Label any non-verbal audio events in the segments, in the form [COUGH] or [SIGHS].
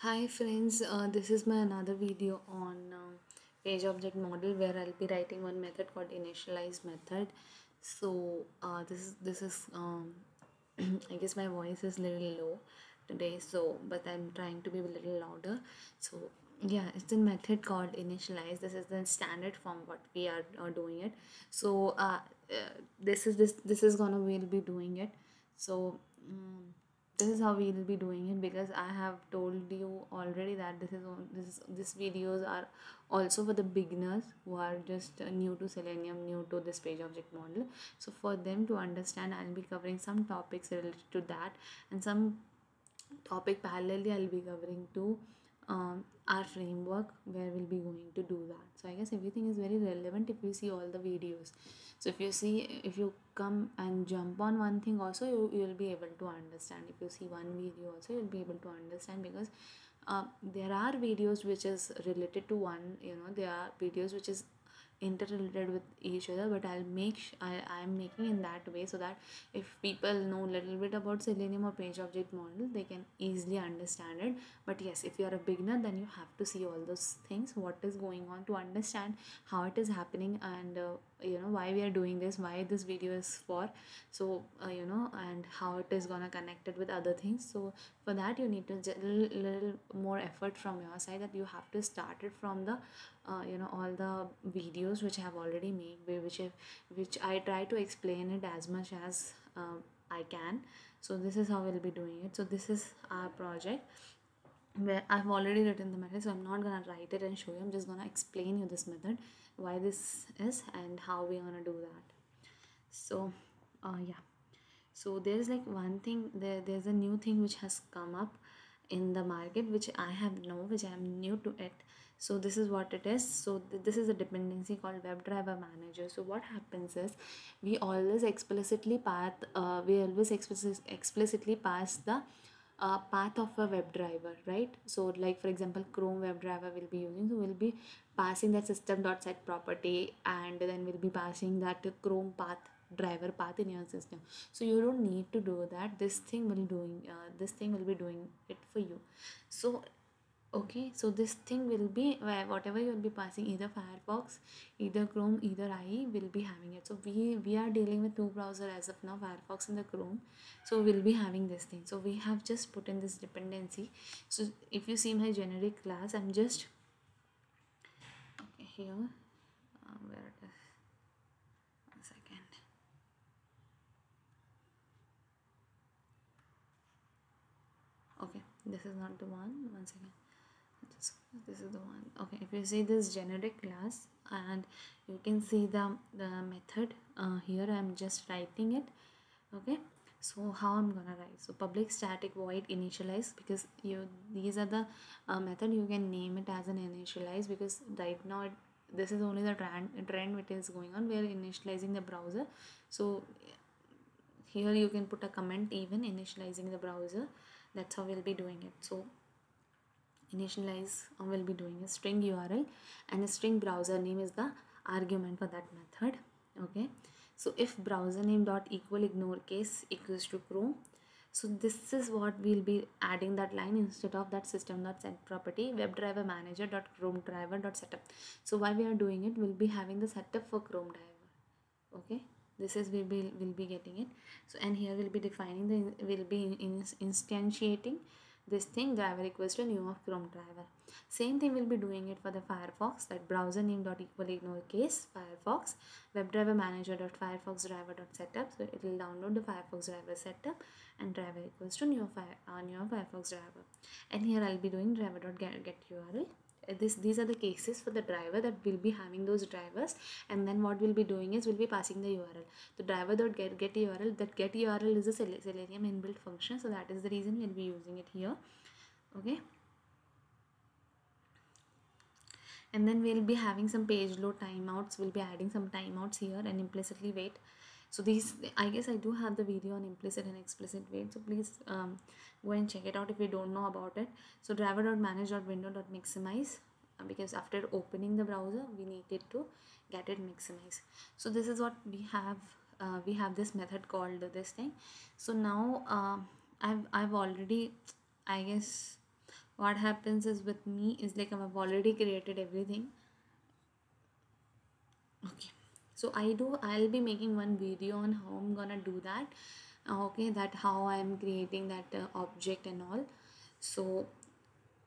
Hi friends, uh, this is my another video on uh, page object model where I'll be writing one method called initialize method. So uh, this is this is um, [CLEARS THROAT] I guess my voice is little low today. So but I'm trying to be a little louder. So yeah, it's a method called initialize. This is the standard form what we are doing it. So uh, uh, this is this this is gonna we'll be doing it. So. Um, this is how we will be doing it because i have told you already that this is on- this is- these videos are also for the beginners who are just uh, new to selenium new to this page object model. So for them to understand i'll be covering some topics related to that and some topic parallelly i'll be covering to um, our framework where we'll be going to do that. So i guess everything is very relevant if you see all the videos. So if you see if you come and jump on one thing also you you'll be able to understand. If you see one video also you'll be able to understand because uh, there are videos which is related to one you know there are videos which is interrelated with each other but i'll make I, i'm making in that way so that if people know a little bit about selenium or page object model they can easily understand it. But yes if you are a beginner then you have to see all those things what is going on to understand how it is happening and uh, you know why we are doing this why this video is for. So uh, you know and how it is gonna connect it with other things. So for that you need to little, little more effort from your side that you have to start it from the uh, you know all the videos which i have already made whi- which have, which i try to explain it as much as um, i can so this is how we'll be doing it so this is our project where I've already written the method, so I'm not gonna write it and show you. I'm just gonna explain you this method, why this is, and how we're gonna do that. So, uh, yeah. So there's like one thing there. There's a new thing which has come up in the market, which I have know, which I am new to it. So this is what it is. So th- this is a dependency called WebDriver Manager. So what happens is, we always explicitly path. Uh, we always explicit, explicitly pass the uh, path of a WebDriver, right? So, like for example, Chrome WebDriver will be using, so we'll be passing that system.set property, and then we'll be passing that Chrome path driver path in your system. So you don't need to do that. This thing will doing. Uh, this thing will be doing it for you. So okay so this thing will be where whatever you will be passing either firefox either chrome either ie will be having it so we we are dealing with two browser as of now firefox and the chrome so we'll be having this thing so we have just put in this dependency so if you see my generic class i'm just okay here uh, where it is one second okay this is not the one. One second. This, this is the one. Okay if you see this generic class and you can see the the method uh, here i'm just writing it okay? So how i'm gonna write? So public static void initialize because you these are the uh, method you can name it as an initialize because right now it, this is only the trend trend which is going on we are initializing the browser. So here you can put a comment even initializing the browser that's how we'll be doing it. So initialize will be doing a string url and a string browser name is the argument for that method. Okay? So if browser name dot equal ignore case equals to chrome so this is what we'll be adding that line instead of that system dot set property webdriver manager dot chrome driver dot setup. So why we are doing it? We'll be having the setup for chrome driver. Okay this is we'll be will be getting it. So and here we'll be defining the we'll be in, in, instantiating this thing. Driver equals to new of chrome driver. Same thing we'll be doing it for the firefox that browser name dot equal ignore case firefox webdriver manager dot firefox driver dot setup. So it will download the firefox driver setup and driver equals to new fire uh, new firefox driver. And here i'll be doing driver dot get, get url this these are the cases for the driver that will be having those drivers. And then what we'll be doing is we'll be passing the url the driver dot get, get url that get url is a Sel- selenium inbuilt function. So that is the reason we'll be using it here. Okay. And then we'll be having some page load timeouts. We'll be adding some timeouts here and implicitly wait so these i guess i do have the video on implicit and explicit wait so please um, go and check it out if you don't know about it. So driver.manage.window.maximize uh, because after opening the browser we needed to get it maximize so this is what we have uh, we have this method called this thing. So now uh, i've i've already i guess what happens is with me is like i've already created everything. Okay so i do i'll be making one video on how i'm gonna do that uh, okay that how i'm creating that uh, object and all. So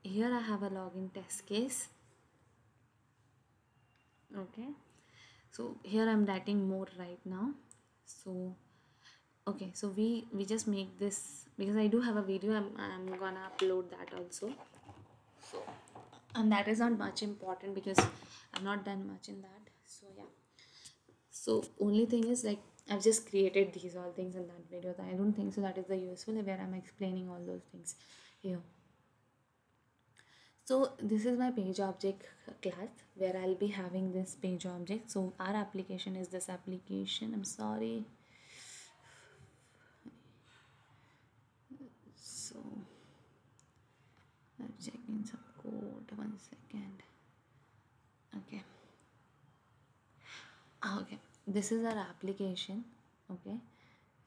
here i have a login test case. Okay. So here i'm writing more right now. So okay so we we just make this because i do have a video i'm, I'm gonna upload that also. So and that is not much important because i've not done much in that. So yeah so only thing is like i've just created these all things in that video. I don't think so that is the useful where i'm explaining all those things here. So this is my page object class where i'll be having this page object. So our application is this application. I'm sorry. So i'm checking some code. One second. Okay. Ah, okay this is our application okay?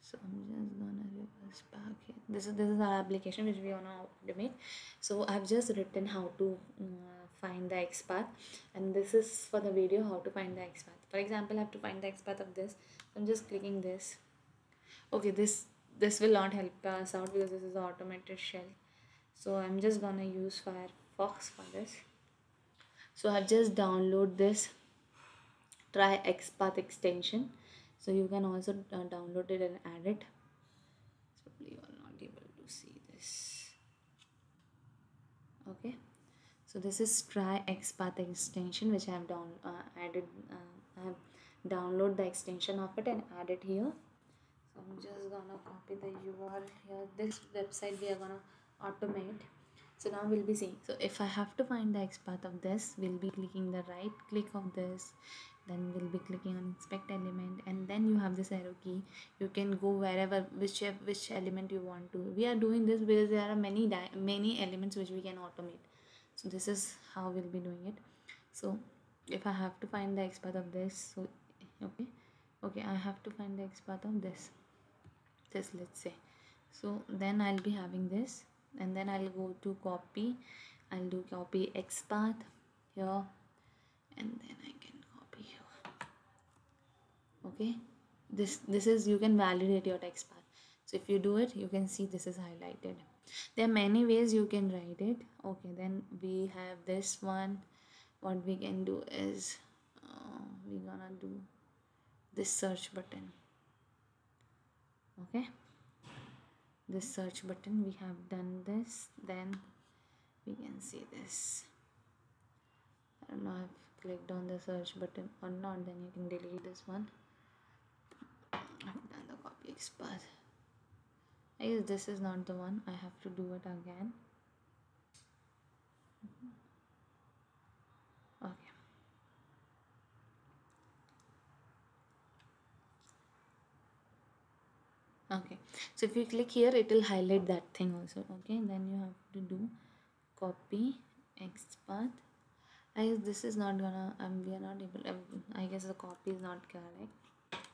So i'm just gonna reverse back here. This is this is our application which we wanna automate. So i've just written how to uh, find the xpath and this is for the video how to find the xpath for example i have to find the xpath of this. I'm just clicking this. Okay this this will not help us out because this is an automated shell. So i'm just gonna use firefox for this. So i've just download this try xpath extension. So you can also uh, download it and add it. Probably you are not able to see this. Okay. So this is try xpath extension which i have down uh, added uh, i have download the extension of it and add it here. So i'm just gonna copy the url here. This website we are gonna automate. So now we'll be seeing. So if i have to find the xpath of this we'll be clicking the right click of this then we'll be clicking on inspect element and then you have this arrow key. You can go wherever which which element you want to. We are doing this because there are many many elements which we can automate. So this is how we'll be doing it. So if i have to find the xpath of this so okay okay i have to find the xpath of this this let's say. So then i'll be having this and then i'll go to copy. I'll do copy xpath here and then i okay? This this is you can validate your text path so if you do it you can see this is highlighted. There are many ways you can write it. Okay then we have this one. What we can do is uh, we gonna do this search button. Okay? This search button we have done this. Then we can see this. I don't know I've clicked on the search button or not. Then you can delete this one the I guess this is not the one. I have to do it again. Okay. Okay. So if you click here it will highlight that thing also. Okay? Then you have to do copy xpath i guess this is not gonna um, we are not able um, i guess the copy is not correct.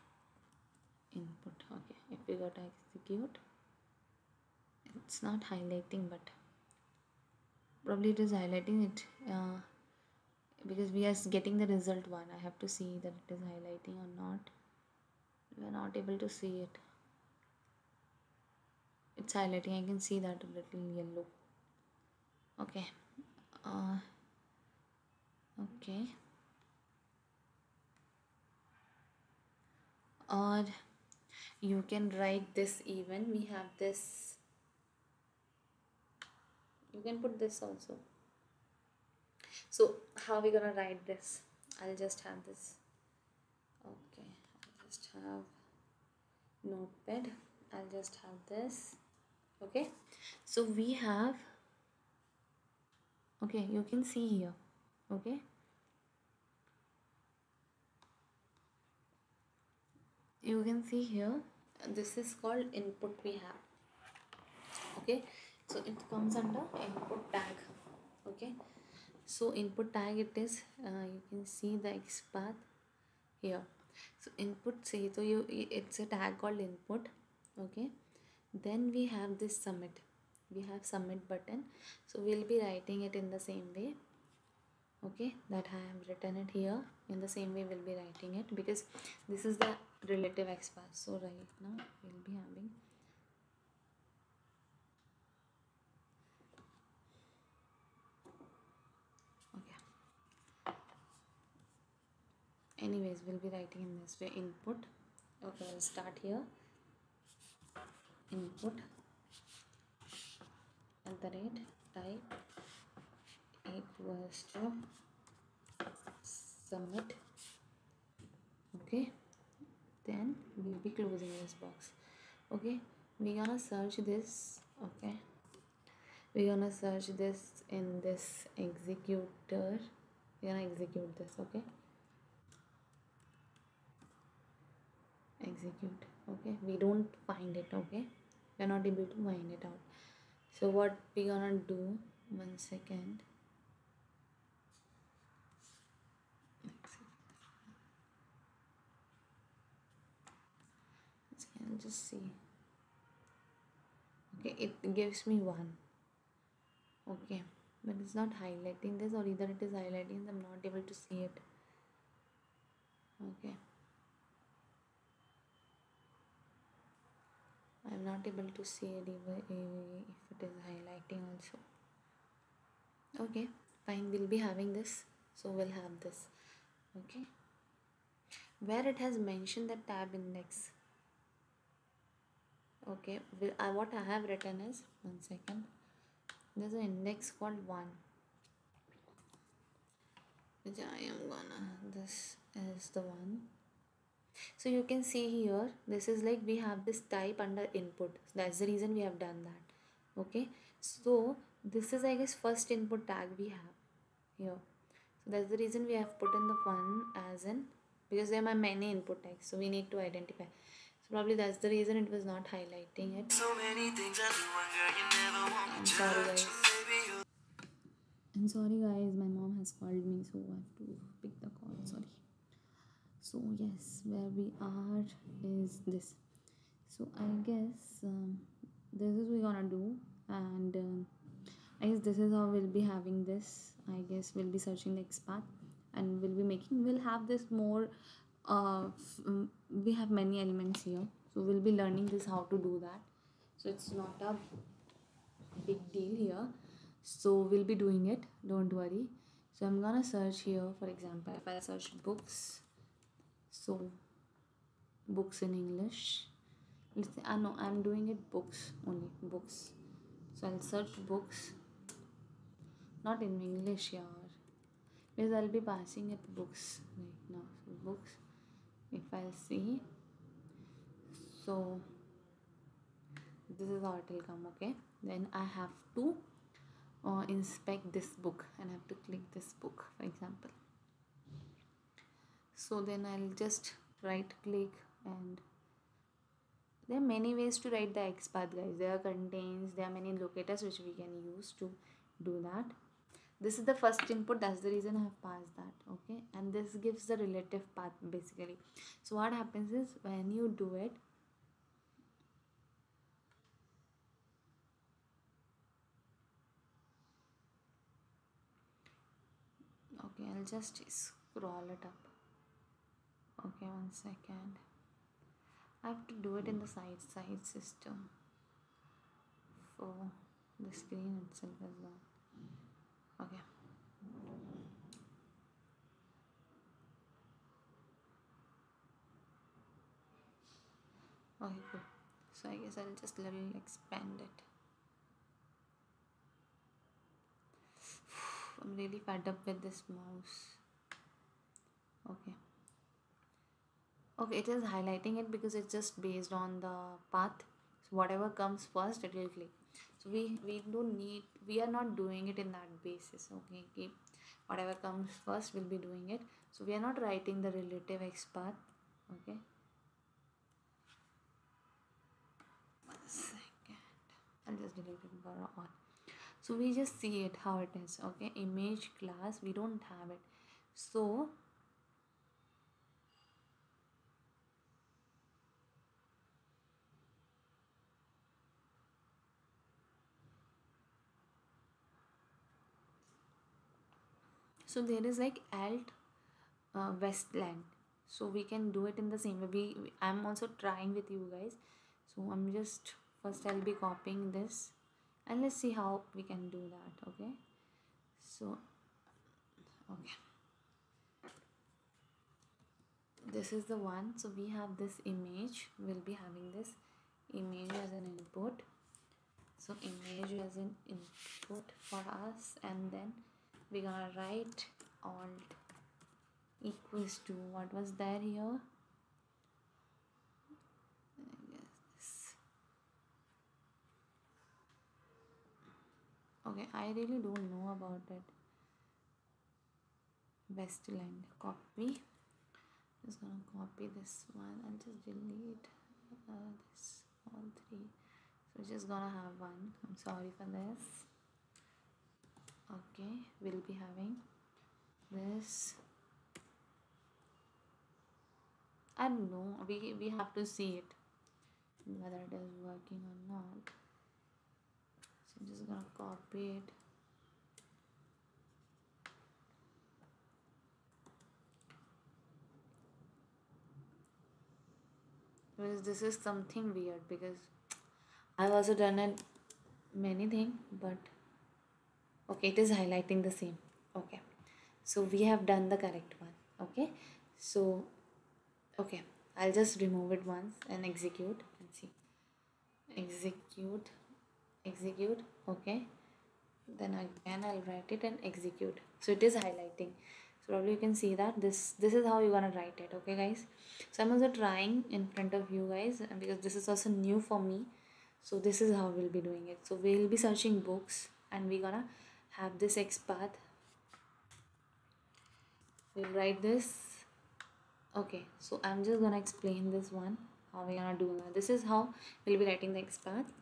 Input if we go to execute it's not highlighting but probably it is highlighting it uh, because we are getting the result one. I have to see that it is highlighting or not. We are not able to see it. It's highlighting. I can see that little yellow. Okay. Uh, okay. Or you can write this even. We have this. You can put this also. So how are we gonna write this? I'll just have this. Okay i'll just have notepad. I'll just have this. Okay? So we have okay you can see here. Okay you can see here this is called input we have. Okay? So it comes under input tag. Okay? So input tag it is uh, you can see the xpath here. So input say so you it's a tag called input. Okay? Then we have this submit. We have submit button. So we'll be writing it in the same way. Okay? That I have written it here in the same way we'll be writing it because this is the relative XPath so right now we'll be having okay. Anyways we'll be writing in this way. Input. Okay I'll start here. Input. At the rate type equals to submit. Okay. Then we'll be closing this box. Okay. We're gonna search this. Okay. We're gonna search this in this executor. We're gonna execute this. Okay. Execute. Okay. We don't find it. Okay. We're not able to find it out. So what we're gonna do? One second I'll just see. Okay it gives me one. Okay but it's not highlighting this or either it is highlighting I'm not able to see it. Okay. I'm not able to see it even if it is highlighting also. Okay fine we'll be having this so we'll have this. Okay. Where it has mentioned the tab index okay will, uh, what I have written is one second. There's an index called 1 which I am gonna this is the one. So you can see here this is like we have this type under input. That's the reason we have done that. Okay so this is I guess first input tag we have here. So that's the reason we have put in the one as in because there are many input tags so we need to identify so probably that's the reason it was not highlighting it. So many things I do I'm sorry guys. I'm sorry guys. My mom has called me so I have to pick the call. Sorry. So yes where we are is this. So I guess um, this is we're gonna do and um, I guess this is how we'll be having this. I guess we'll be searching the XPath and we'll be making we'll have this more uh, we have many elements here so we'll be learning this how to do that. So it's not a big deal here. So we'll be doing it don't worry. So I'm gonna search here for example if I search books. So books in English. Let's say I know I'm doing it books only books. So I'll search books. Not in English yeah because I'll be passing it books. Right now so books if I'll see. So this is how it will come okay? Then I have to uh, inspect this book and I have to click this book for example. So then I'll just right click and there are many ways to write the XPath guys. There are contains there are many locators which we can use to do that this is the first input that's the reason I have passed that okay? And this gives the relative path basically. So what happens is when you do it okay I'll just scroll it up. Okay one second. I have to do it in the side side system for the screen itself as well okay. Okay cool. So I guess I'll just little expand it. [SIGHS] I'm really fed up with this mouse. Okay. Okay it is highlighting it because it's just based on the path. So whatever comes first it will click so we we don't need we are not doing it in that basis okay keep whatever comes first we'll be doing it. So we are not writing the relative x okay. One second. I'll just delete it for all so we just see it how it is okay. Image class we don't have it. So so there is like alt uh, westland so we can do it in the same way. We, i'm also trying with you guys. So i'm just first i'll be copying this and let's see how we can do that okay? So okay. This is the one. So we have this image. We'll be having this image as an input. So image as an input for us and then we're gonna write alt equals to what was there here? Okay i really don't know about it westland copy. Just gonna copy this one and just delete uh, this all three. So just gonna have one. I'm sorry for this okay we'll be having this. I don't know we we have to see it whether it is working or not. So i'm just gonna copy it. Because this is something weird because I've also done it many thing but okay it is highlighting the same. Okay. So we have done the correct one. Okay. So okay. I'll just remove it once and execute and see. Execute. Execute. Okay. Then again I'll write it and execute. So it is highlighting. So probably you can see that this this is how you're gonna write it. Okay guys. So I'm also trying in front of you guys because this is also new for me. So this is how we'll be doing it. So we'll be searching books and we're gonna have this x path we'll write this. Okay so I'm just gonna explain this one how we're gonna do that. This is how we'll be writing the x path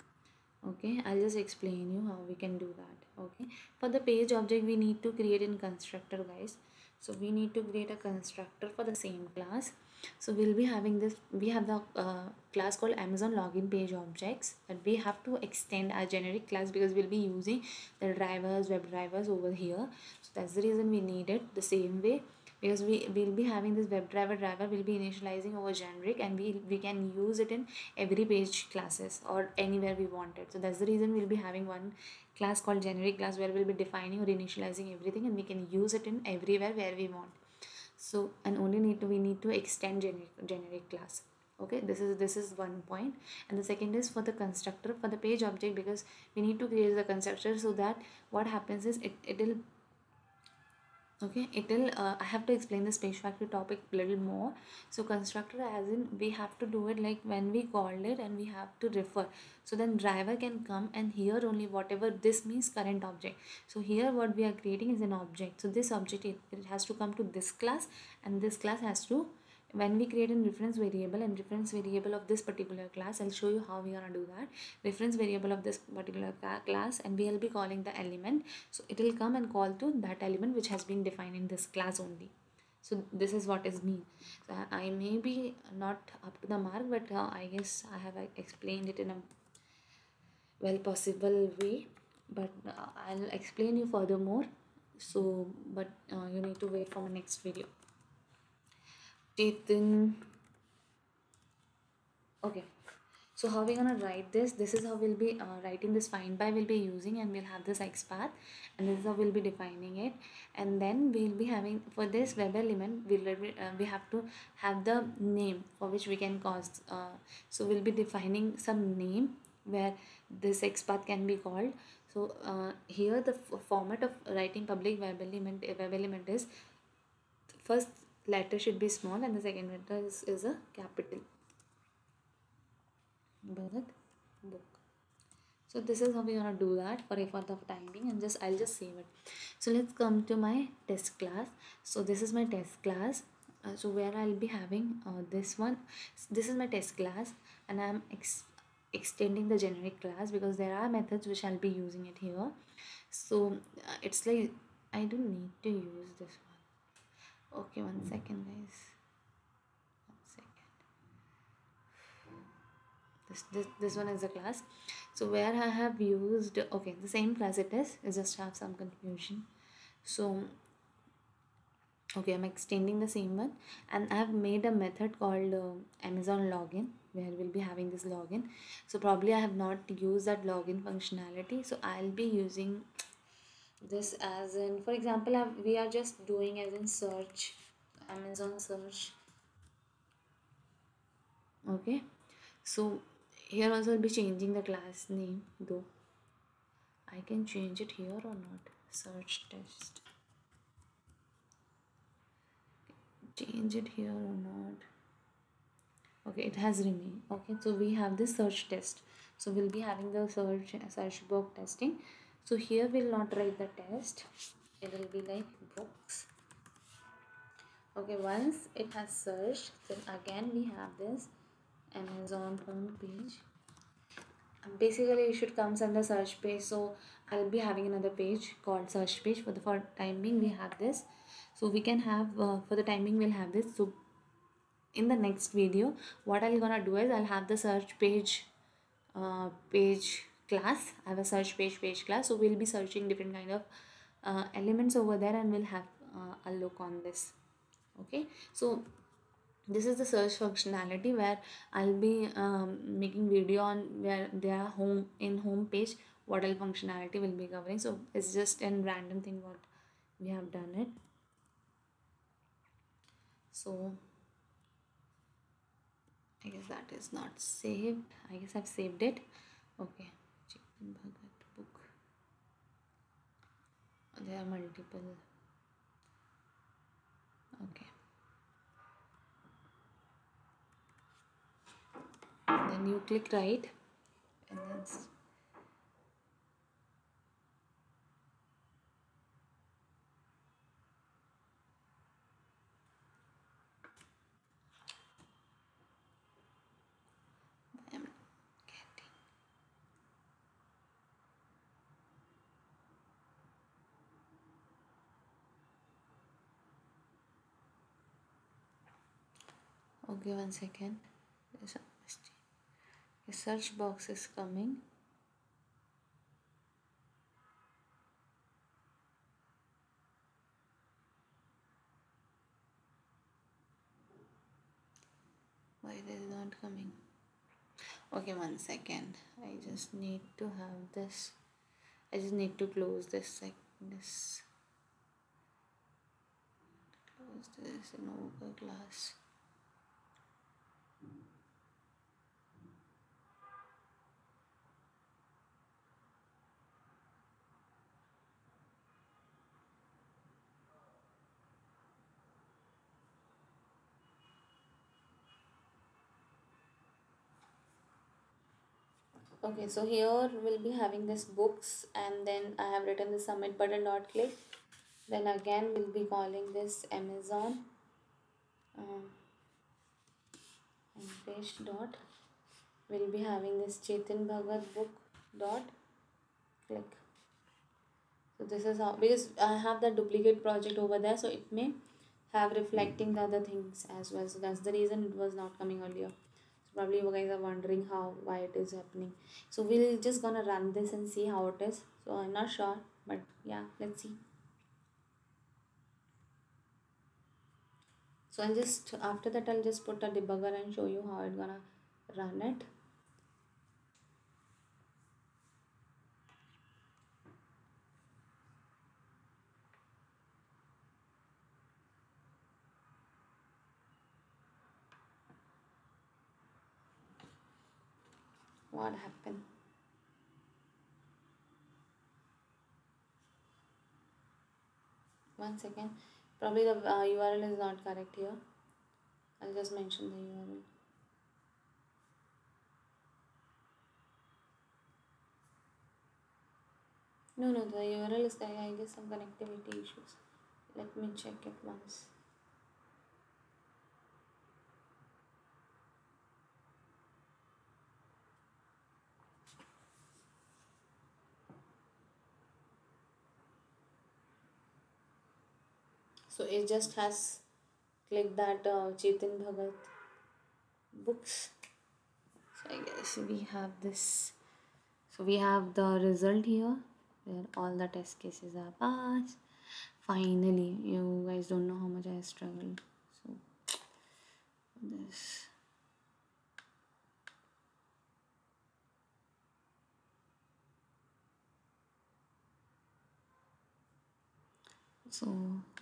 okay i'll just explain you how we can do that. Okay for the page object we need to create in constructor guys. So we need to create a constructor for the same class so we'll be having this we have the uh, class called amazon login page objects that we have to extend our generic class because we'll be using the drivers web drivers over here. So that's the reason we need it the same way because we will be having this WebDriver driver driver will be initializing over generic and we we can use it in every page classes or anywhere we want it. So that's the reason we'll be having one class called generic class where we'll be defining or initializing everything and we can use it in everywhere where we want so and only need to we need to extend generic generic class. Okay this is this is one point. And the second is for the constructor for the page object because we need to create the constructor so that what happens is it it'll okay it will uh, i have to explain the page factory topic a little more. So constructor as in we have to do it like when we called it and we have to refer. So then driver can come and here only whatever this means current object. So here what we are creating is an object. So this object it, it has to come to this class and this class has to when we create a reference variable and reference variable of this particular class i'll show you how we are gonna do that. Reference variable of this particular class and we'll be calling the element. So it will come and call to that element which has been defined in this class only. So this is what is mean. So i may be not up to the mark but uh, i guess i have explained it in a well possible way. But uh, i'll explain you furthermore. So but uh, you need to wait for my next video Chetan. Okay. So how we're gonna write this? This is how we'll be uh, writing this find by. We'll be using and we'll have this XPath, and this is how we'll be defining it. And then we'll be having for this web element, we'll uh, we have to have the name for which we can cause. Uh, so we'll be defining some name where this XPath can be called. So uh, here the format of writing public web element web element is first letter should be small and the second letter is, is a capital. Bhagat book so this is how we're gonna do that for a for the time being and just I'll just save it. So let's come to my test class. So this is my test class. Uh, so where I'll be having uh, this one. This is my test class and I'm ex- extending the generic class because there are methods which I'll be using it here. So uh, it's like I don't need to use this okay one second guys. One second. This, this this one is a class. So where i have used okay the same class it is. I just have some confusion. So okay i'm extending the same one. And i've made a method called uh, amazon login where we'll be having this login. So probably i have not used that login functionality. So i'll be using this as in for example we are just doing as in search amazon search. Okay. So here also i'll be changing the class name though. I can change it here or not. Search test. Change it here or not. Okay it has remained. Okay so we have this search test. So we'll be having the search search box testing so here we'll not write the test. It will be like books. Okay once it has searched then again we have this amazon home page. Basically it should comes under search page. So i'll be having another page called search page. For the for time being we have this. So we can have uh, for the timing we'll have this. So in the next video what i'm gonna do is i'll have the search page uh, page class i have a search page page class so we'll be searching different kind of uh, elements over there and we'll have uh, a look on this okay so this is the search functionality where i'll be um, making video on where their home in home page what all functionality will be covering so it's just a random thing what we have done it so I guess that is not saved. I guess I've saved it. Okay. Bhagat book. There are multiple. Okay. Then you click right and then I'm getting okay one second. There's a mistake a search box is coming. Why it is not coming? Okay one second. I just need to have this. I just need to close this sec this. Close this in over class okay so here we'll be having this books and then i have written the submit button dot click. Then again we'll be calling this amazon um, and page dot. We'll be having this chetan bhagat book dot click. So this is how because i have the duplicate project over there so it may have reflecting the other things as well. So that's the reason it was not coming earlier probably you guys are wondering how why it is happening. So we'll just gonna run this and see how it is. So i'm not sure but yeah let's see. So i'll just after that i'll just put a debugger and show you how it's gonna run it what happened. One second. Probably the uh, url is not correct here. I'll just mention the url no no the url is there. I guess some connectivity issues. Let me check it once so it just has clicked that uh, Chetan Bhagat books. So I guess we have this. So we have the result here where all the test cases are passed. Finally you guys don't know how much i struggled. So this so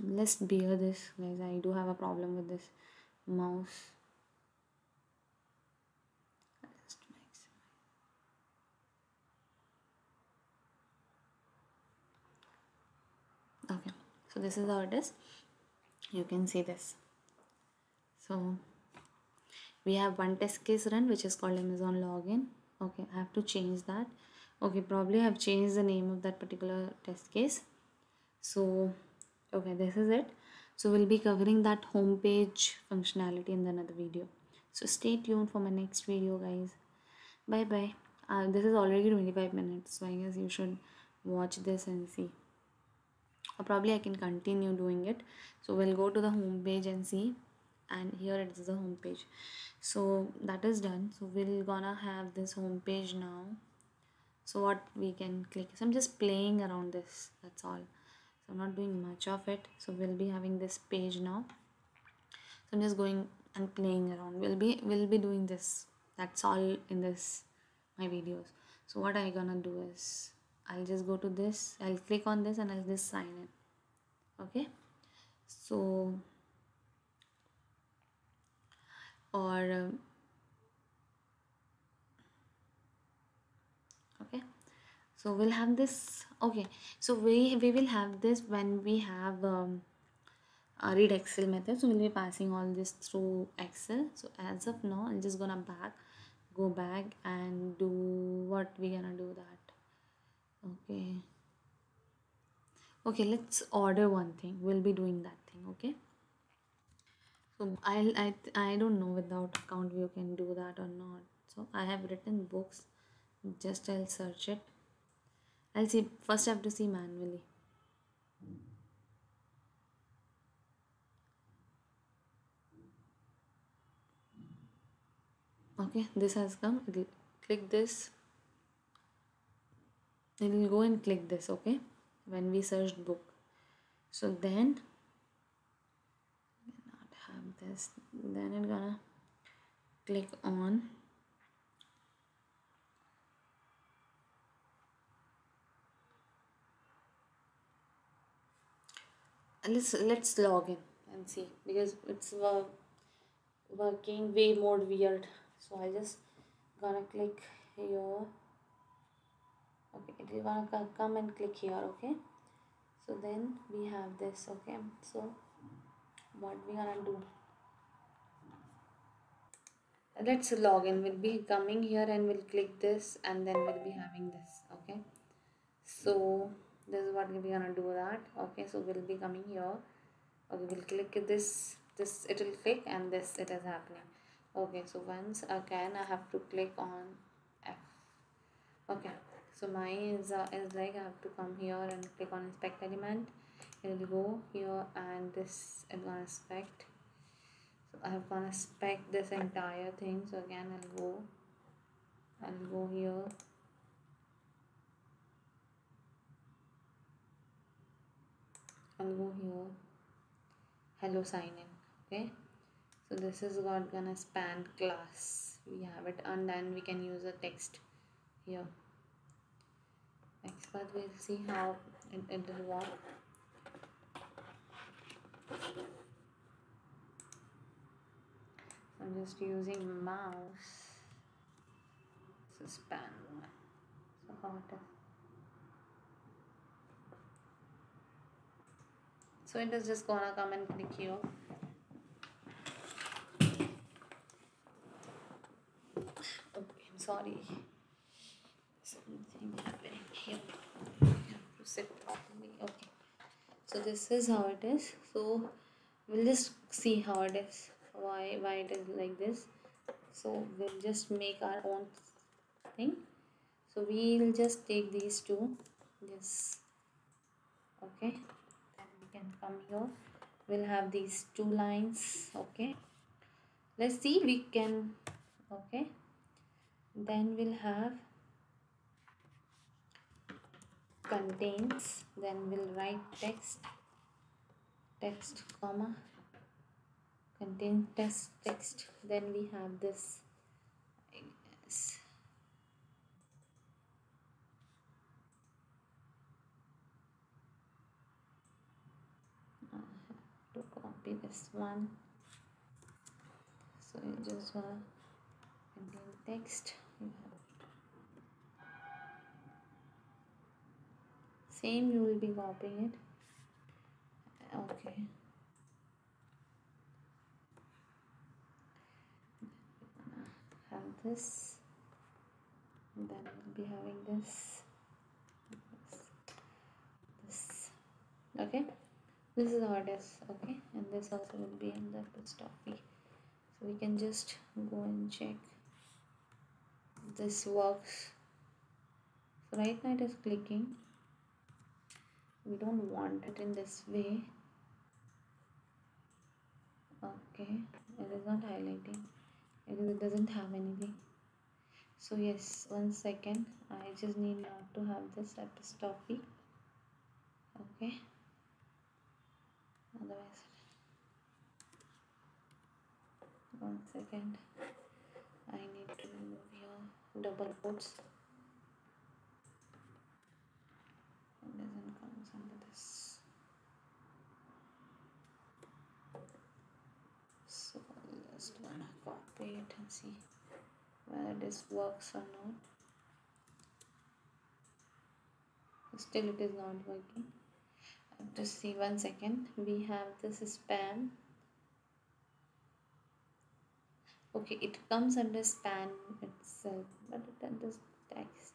let's bear this guys. I do have a problem with this mouse. Okay. So this is how it is. You can see this. So we have one test case run which is called amazon login. Okay. I have to change that. Okay. Probably i have changed the name of that particular test case. So okay this is it. So we'll be covering that homepage functionality in another video. So stay tuned for my next video guys. Bye bye. Uh, this is already 25 minutes so i guess you should watch this and see. Or probably i can continue doing it. So we'll go to the home page and see. And here it is the home page so that is done. So we're gonna have this home page now. So what we can click. So i'm just playing around this. That's all so i'm not doing much of it. So we'll be having this page now. So i'm just going and playing around. We'll be we'll be doing this. That's all in this my videos. So what i gonna do is i'll just go to this. I'll click on this and i'll just sign in. Okay? So or um, okay so we'll have this okay. So we we will have this when we have um, a read excel method. So we'll be passing all this through excel. So as of now i'm just gonna back go back and do what we gonna do that. Okay. Okay let's order one thing. We'll be doing that thing okay? So I'll, I I don't know without account view can do that or not. So I have written books. Just I'll search it I'll see first I have to see manually. Okay this has come. It'll click this. It will go and click this okay? When we searched book. So then not have this. Then it gonna click on let's let's log in and see because it's uh, working way more weird. So i just gonna click here. Okay it will gonna come and click here okay? So then we have this okay? So what we gonna do? Let's log in. We'll be coming here and we'll click this and then we'll be having this okay? So this is what we're gonna do that. Okay so we'll be coming here. Okay we'll click this this it will click and this it is happening. Okay so once again i have to click on f. Okay so mine is, uh, is like i have to come here and click on inspect element. It will go here and this is gonna inspect. So i have gonna inspect this entire thing. So again i'll go i'll go here Go here hello sign in okay? So this is what gonna span class. We have it and then we can use a text here. Next part we'll see how it, it will work. I'm just using mouse. So span so how it is so it is just gonna come and click here. Okay i'm sorry. Something happening here. Have to sit properly okay. So this is how it is. So we'll just see how it is. Why why it is like this. So we'll just make our own thing. So we'll just take these two. This okay can come here. We'll have these two lines okay? Let's see we can okay? Then we'll have contains then we'll write text text comma contain test text. Then we have this guess I have to copy this one. So you just wanna contain text. You have same you will be copying it. Okay. Have this. And then we'll be having this. This. Okay this is how it is okay? And this also will be in the stuffy so we can just go and check this works. So right now it is clicking. We don't want it in this way. Okay it is not highlighting. It doesn't have anything. So yes one second. I just need not to have this apostrophe okay otherwise one second. I need to remove your double quotes it doesn't come under this. So just wanna copy it and see whether this works or not. Still it is not working To see one second. We have this span. Okay it comes under span itself. But it under text.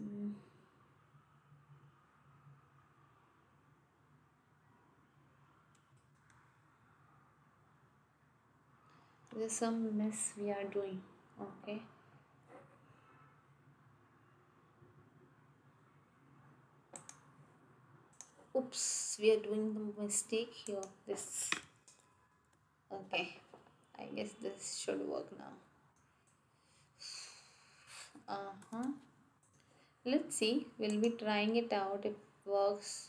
Mm. there's some mess we are doing. Okay oops we are doing the mistake here. This okay. I guess this should work now. Uh-huh. Let's see. We'll be trying it out. If it works.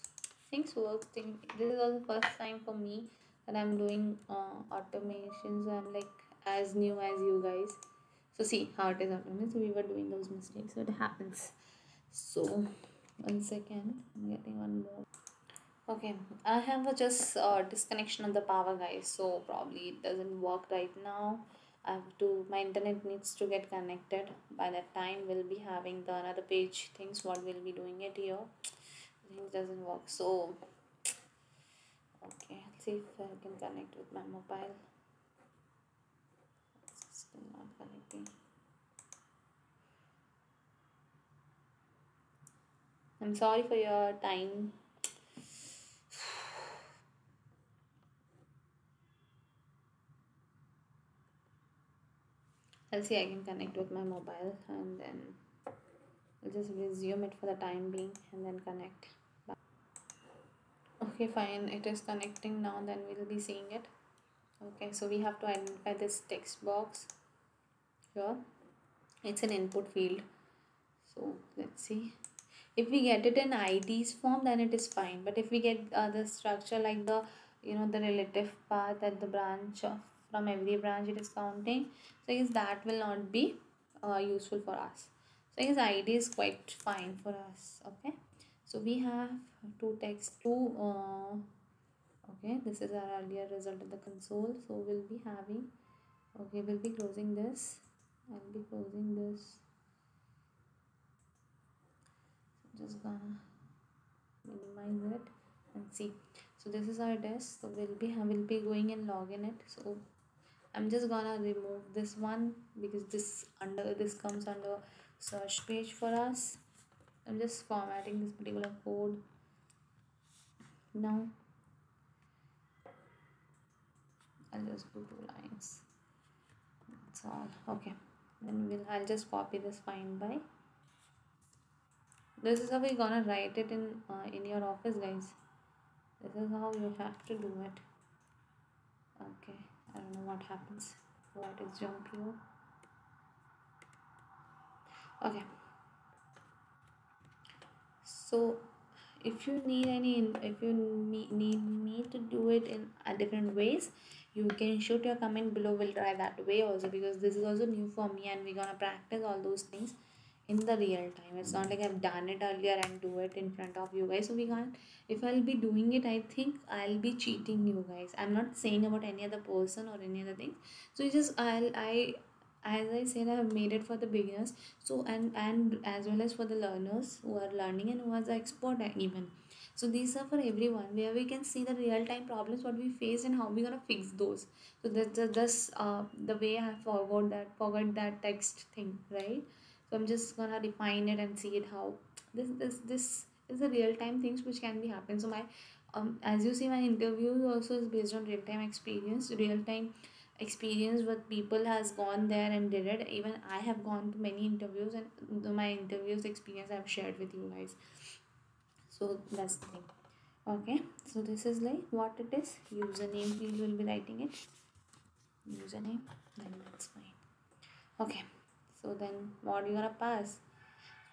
Things work. Thing this is also first time for me that i'm doing uh, automations. I'm like as new as you guys. So see how it is automated so we were doing those mistakes. So it happens. So one second. I'm getting one more okay i have a just uh, disconnection of the power guys so probably it doesn't work right now. I have to my internet needs to get connected. By that time we'll be having the another page things what we'll be doing it here. Things doesn't work so okay let's see if i can connect with my mobile. Still not connecting. I'm sorry for your time I'll see I can connect with my mobile and then I'll just resume it for the time being and then connect. Okay fine. It is connecting now then we'll be seeing it. Okay so we have to identify this text box. Here it's an input field. So let's see. If we get it in IDs form then it is fine. But if we get uh, the structure like the you know the relative path at the branch of from every branch it is counting. So I guess that will not be uh, useful for us. So guess ID is quite fine for us okay? So we have two text two uh, okay this is our earlier result of the console. So we'll be having okay we'll be closing this. I'll be closing this. Just gonna minimize it and see. So this is our desk. So we'll be we'll be going and logging it. So i'm just gonna remove this one because this under this comes under search page for us. I'm just formatting this particular code. Now i'll just do two lines. That's all. Okay. Then we'll i'll just copy this find by. This is how we're gonna write it in uh, in your office guys. This is how you have to do it. Okay I don't know what happens. What is jump here okay. So if you need any if you need me to do it in a different ways you can shoot your comment below. We'll try that way also because this is also new for me and we're gonna practice all those things in the real time. It's not like i've done it earlier and do it in front of you guys. So we can't if i'll be doing it i think i'll be cheating you guys. I'm not saying about any other person or any other thing. So it's just i'll i as i said i've made it for the beginners. So and and as well as for the learners who are learning and who are the expert even. So these are for everyone. Where we can see the real time problems what we face and how we gonna fix those. So that's just uh, the way i forgot that forgot that text thing right so i'm just gonna define it and see it how this this this is the real time things which can be happen. So my um, as you see my interviews also is based on real time experience real time experience what people has gone there and did it. Even i have gone to many interviews and my interviews experience i've shared with you guys. So that's the thing. Okay. So this is like what it is. Username you will be writing it. Username then that's fine. Okay so then what you gonna pass?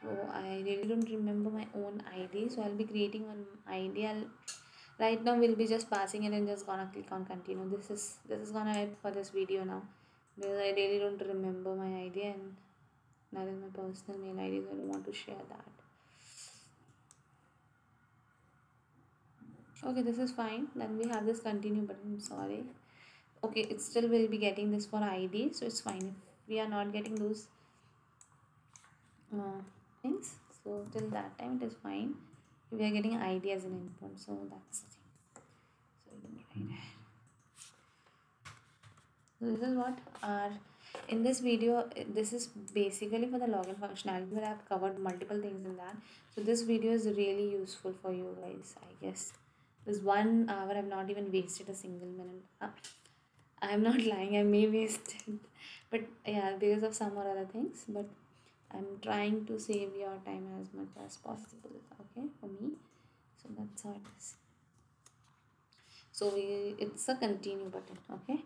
So i really don't remember my own id so i'll be creating one id i'll right now we'll be just passing it and just gonna click on continue. This is this is gonna it for this video now. Because i really don't remember my id and that is my personal mail id so i don't want to share that. Okay this is fine. Then we have this continue button. Sorry. Okay it still will be getting this for id so it's fine. If we are not getting those uh, things. So till that time it is fine. We are getting ideas and an input so that's the thing. So so this is what our in this video this is basically for the login functionality but i've covered multiple things in that. So this video is really useful for you guys i guess. This one hour i've not even wasted a single minute. Uh, i'm not [LAUGHS] lying i may waste it. But yeah because of some or other things but i'm trying to save your time as much as possible okay for me. So that's how it is. So we, it's a continue button okay?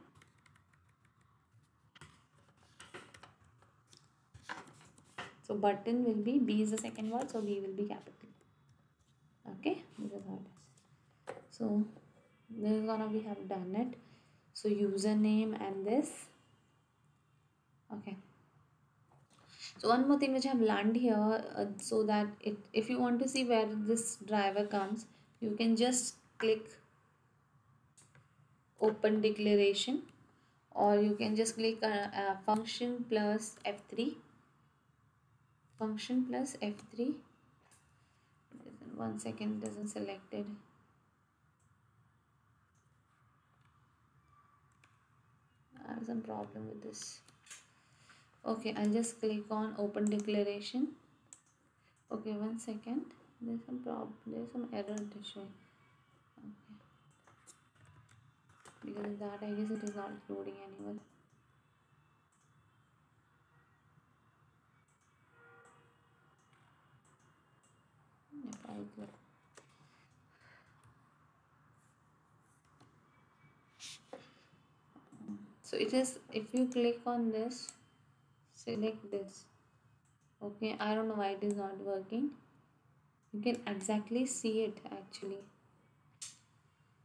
So button will be b is the second word so b will be capital okay? This is how it is. So this is gonna we have done it. So username and this okay so one more thing which i've learned here uh, so that it, if you want to see where this driver comes you can just click open declaration or you can just click uh, uh, function plus f3 function plus f3 one second doesn't selected. I have some problem with this okay I'll just click on open declaration. Okay one second. There's some problem there's some error to show. Okay. Because that I guess it is not loading click so it is if you click on this select this. Okay I don't know why it is not working. You can exactly see it actually.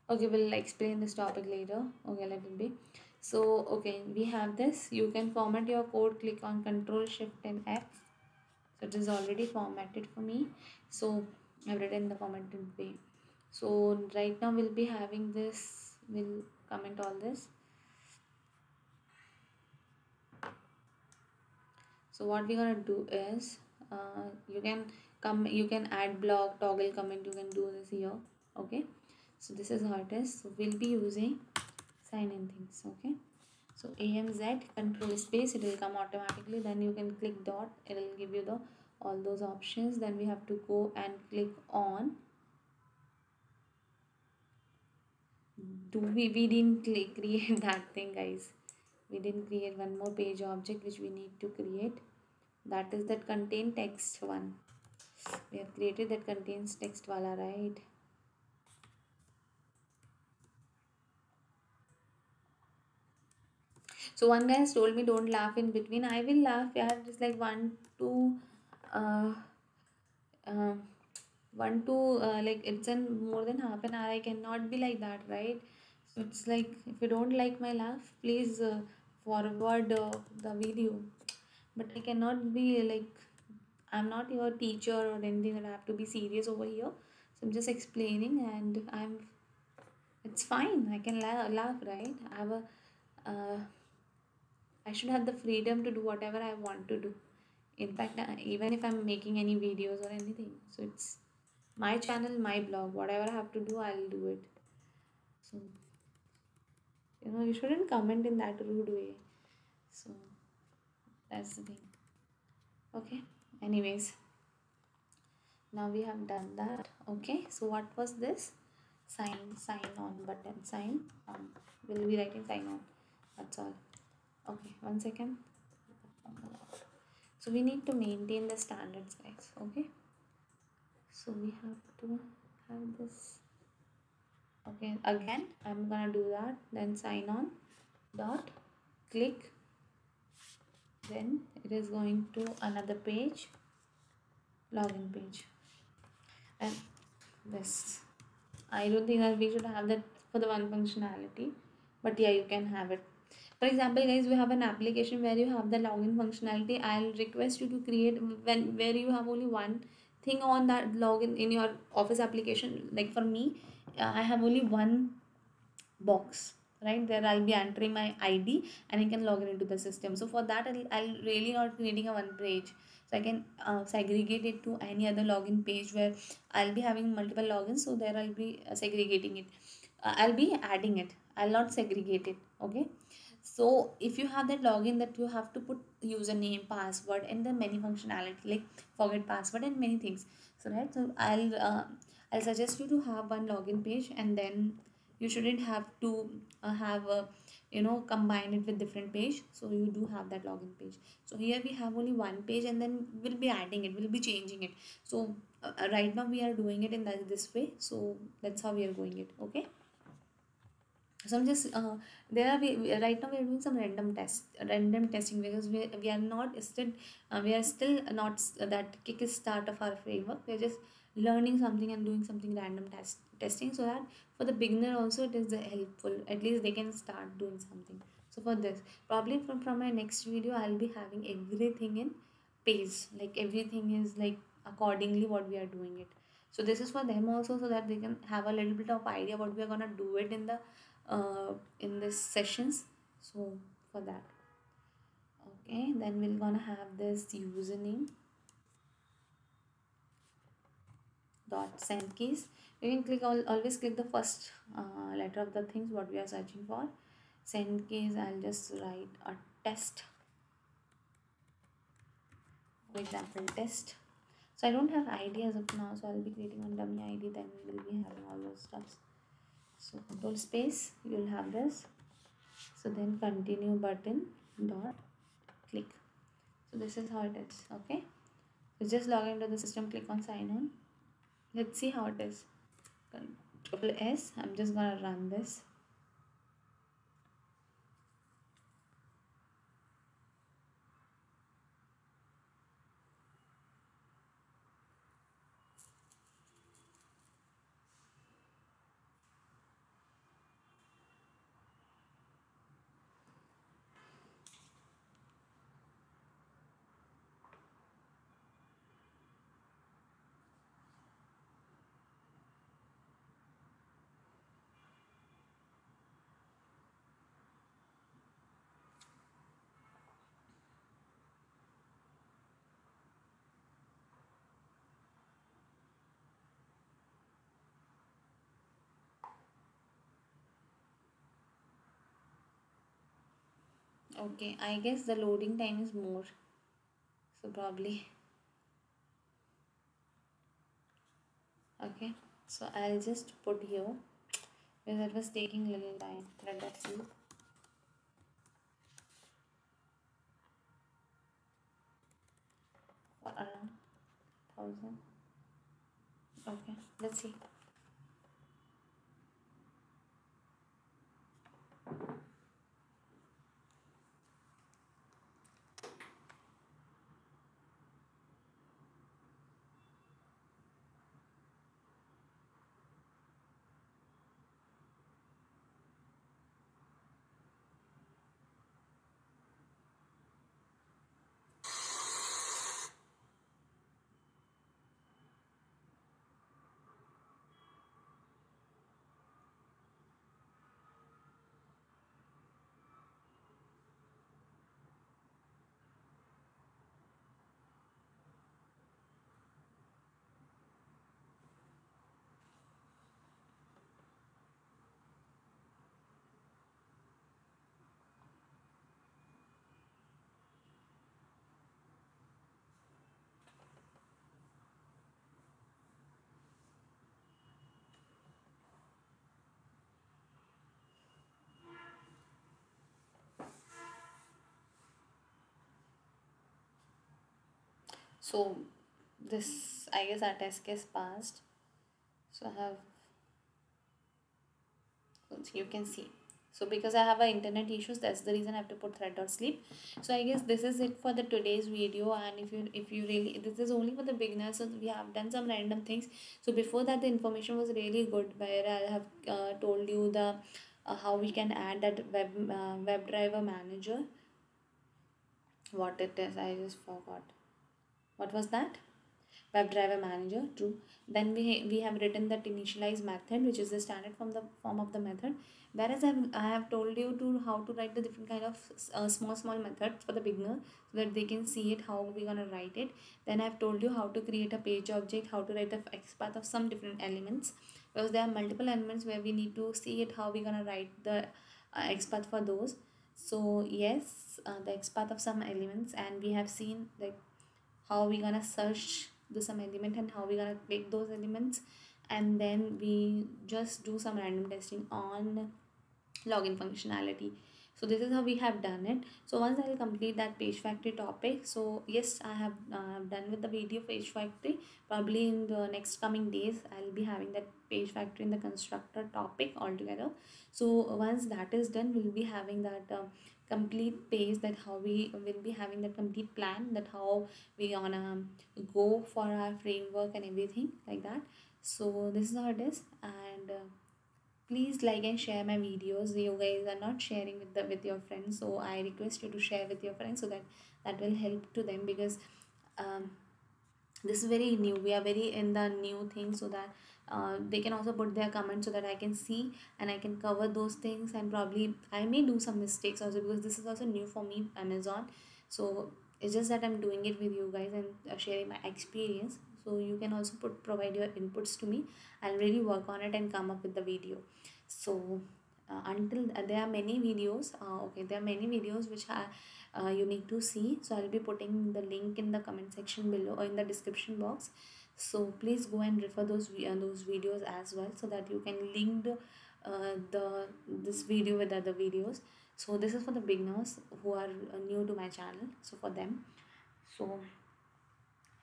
Okay we'll explain this topic later. Okay let it be. So okay we have this. You can format your code. Click on control shift and f. So it is already formatted for me. So i've written the formatted way. So right now we'll be having this. We'll comment all this so what we're gonna do is uh, you can come you can add block toggle comment you can do this here okay? So this is how it is. So we'll be using sign in things okay? So amz control space it will come automatically. Then you can click dot it will give you the all those options. Then we have to go and click on. Do we we didn't click, create [LAUGHS] that thing guys we didn't create one more page object which we need to create. That is that contain text one. We have created that contains text wala right? So one guy has told me don't laugh in between. I will laugh yeah just like one two uh, uh one two uh, like it's in more than half an hour. I cannot be like that right it's like if you don't like my laugh please uh, forward uh, the video. But i cannot be like i'm not your teacher or anything that i have to be serious over here. So i'm just explaining and i'm it's fine. I can la- laugh right? I have a uh, i should have the freedom to do whatever i want to do. In fact even if i'm making any videos or anything. So it's my channel my blog. Whatever i have to do i'll do it. So you know you shouldn't comment in that rude way. So that's the thing. Okay? Anyways now we have done that. Okay? So what was this? Sign sign on button. Sign on. We'll be writing sign on? That's all. Okay one second. So we need to maintain the standards guys. Okay? So we have to have this okay again i'm gonna do that then sign on dot click. Then it is going to another page login page. And this. I don't think that we should have that for the one functionality but yeah you can have it. For example guys we have an application where you have the login functionality. I'll request you to create when where you have only one thing on that login in your office application? Like for me uh, i have only one box right? There i'll be entering my id and i can log in into the system. So for that i'll, I'll really not creating a one page. So i can uh, segregate it to any other login page where i'll be having multiple logins. So there i'll be uh, segregating it. Uh, i'll be adding it. I'll not segregate it okay so if you have that login that you have to put username password and the many functionality like forget password and many things. So right so i'll uh, i'll suggest you to have one login page and then you shouldn't have to uh, have a you know combine it with different page. So you do have that login page. So here we have only one page and then we'll be adding it we'll be changing it. So uh, right now we are doing it in this way. So that's how we are going it okay so i'm just uh, there are we, right now we are doing some random test random testing because we, we are not still uh, we are still not that kick start of our framework. We are just learning something and doing something random test testing so that for the beginner also it is helpful. At least they can start doing something. So for this probably from from my next video i'll be having everything in pace. Like everything is like accordingly what we are doing it. So this is for them also so that they can have a little bit of idea what we are gonna do it in the uh, in this sessions. So for that. Okay then we're gonna have this username. Dot send keys. You can click all, always click the first uh, letter of the things what we are searching for. Send keys i'll just write a test. For example test. So i don't have id as of now so i'll be creating one dummy id then we'll be having all those stuffs so control space you'll have this. So then continue button dot click. So this is how it is okay? So just log into the system click on sign on. Let's see how it is. Control s i'm just gonna run this okay i guess the loading time is more. So probably. Okay so i'll just put here because it was taking little time. Let us see around thousand. Okay let's see so this i guess our test case passed. So i have you can see. So because i have a internet issues that's the reason i have to put thread or sleep. So i guess this is it for the today's video. And if you if you really this is only for the beginners so we have done some random things. So before that the information was really good where i have uh, told you the uh, how we can add that web uh, WebDriver manager. What it is i just forgot what was that? WebDriver manager true. Then we we have written that initialize method which is the standard from the form of the method. Whereas I've, i have told you to how to write the different kind of uh, small small methods for the beginner so that they can see it how we're gonna write it. Then i've told you how to create a page object how to write the xpath of some different elements. Because there are multiple elements where we need to see it how we're gonna write the uh, xpath for those. So yes uh, the xpath of some elements and we have seen like how we gonna search the some element and how we gonna take those elements. And then we just do some random testing on login functionality so this is how we have done it. So once i will complete that page factory topic so yes i have uh, done with the video page factory. Probably in the next coming days i'll be having that page factory in the constructor topic altogether. So once that is done we'll be having that uh, complete page that how we will be having the complete plan that how we gonna go for our framework and everything like that. So this is how it is and uh, please like and share my videos. You guys are not sharing with the with your friends so i request you to share with your friends so that that will help to them because um, this is very new. We are very in the new thing so that uh, they can also put their comments so that i can see and i can cover those things and probably i may do some mistakes also because this is also new for me amazon. So it's just that i'm doing it with you guys and uh, sharing my experience so you can also put provide your inputs to me. I'll really work on it and come up with the video. So uh, until uh, there are many videos uh, okay there are many videos which are uh, you need to see so i'll be putting the link in the comment section below or in the description box. So please go and refer those uh, those videos as well so that you can link uh, the this video with other videos. So this is for the beginners who are uh, new to my channel. So for them. So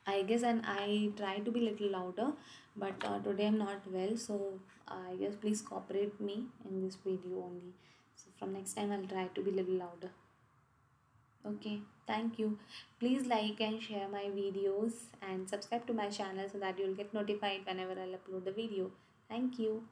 i guess and i try to be a little louder but uh, today i'm not well so i guess please cooperate me in this video only. So from next time i'll try to be a little louder. Okay thank you. Please like and share my videos and subscribe to my channel so that you'll get notified whenever i'll upload the video. Thank you